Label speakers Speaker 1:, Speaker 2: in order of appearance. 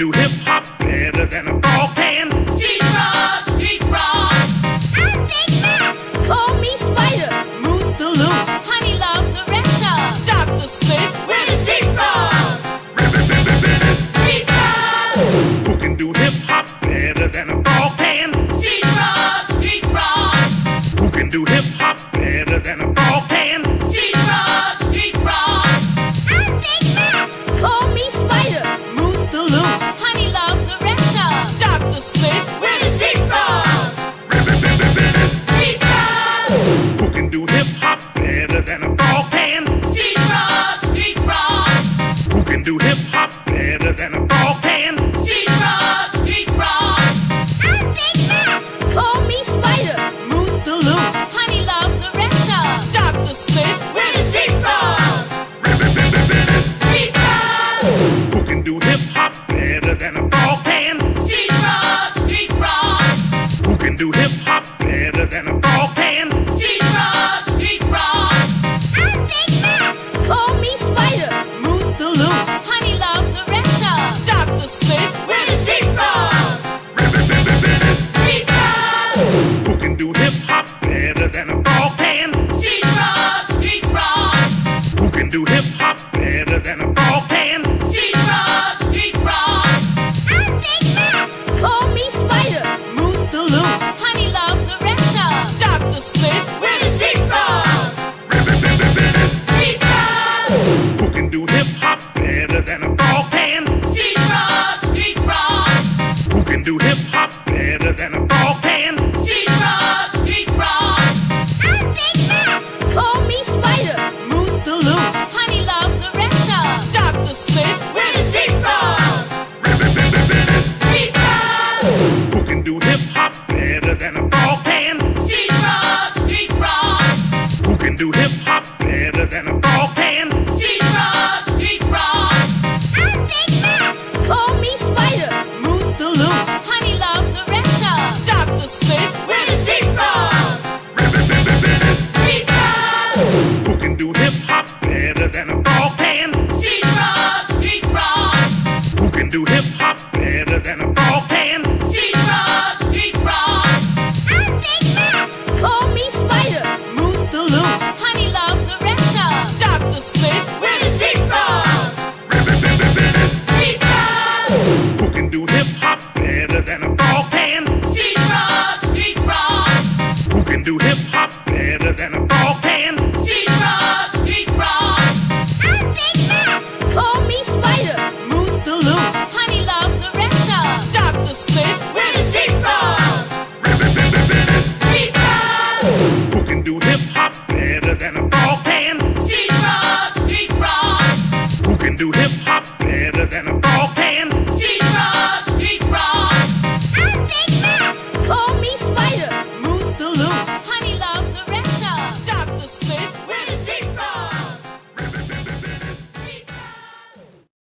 Speaker 1: do hip hop better than a frog can.
Speaker 2: Street frogs, street frogs.
Speaker 3: I'm Big Mac. Call me Spider.
Speaker 4: Moose the Loose.
Speaker 2: Honey Love the Raptor.
Speaker 4: Dr. Snake.
Speaker 2: We're the street frogs. Street frogs.
Speaker 1: Who can do hip hop better than a frog can?
Speaker 2: Street frogs, street frogs.
Speaker 1: Who can do hip hop better than a frog can?
Speaker 2: Street frogs, street frogs.
Speaker 3: I'm Big Mac. Call me
Speaker 1: do hip hop. do hip hop.